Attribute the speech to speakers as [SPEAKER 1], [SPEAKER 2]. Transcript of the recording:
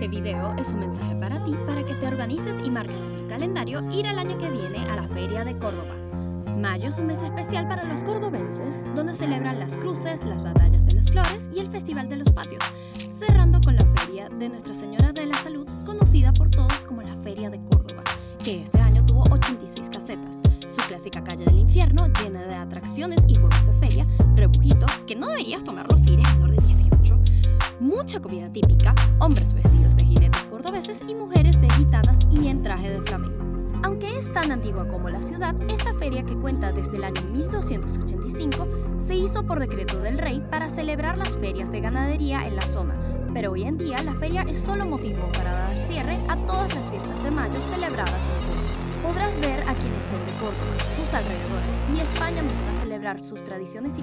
[SPEAKER 1] Este video es un mensaje para ti para que te organices y marques en tu calendario ir al año que viene a la Feria de Córdoba. Mayo es un mes especial para los cordobenses, donde celebran las cruces, las batallas de las flores y el Festival de los Patios, cerrando con la Feria de Nuestra Señora de la Salud, conocida por todos como la Feria de Córdoba, que este año tuvo 86 casetas, su clásica calle del infierno llena de atracciones y juegos de feria, rebujitos que no deberías tomarlos si mucha comida típica, hombres vestidos de jinetes cordobeses y mujeres de gitanas y en traje de flamenco. Aunque es tan antigua como la ciudad, esta feria que cuenta desde el año 1285 se hizo por decreto del rey para celebrar las ferias de ganadería en la zona, pero hoy en día la feria es solo motivo para dar cierre a todas las fiestas de mayo celebradas en Córdoba. Podrás ver a quienes son de Córdoba, sus alrededores y España misma celebrar sus tradiciones y